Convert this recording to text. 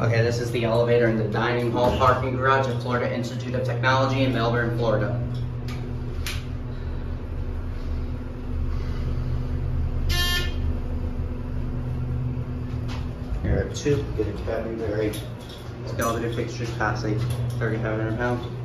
Okay, this is the elevator in the dining hall parking garage at Florida Institute of Technology in Melbourne, Florida. Here are two, get a cabin very skeleton fixtures passing 3,500 pounds.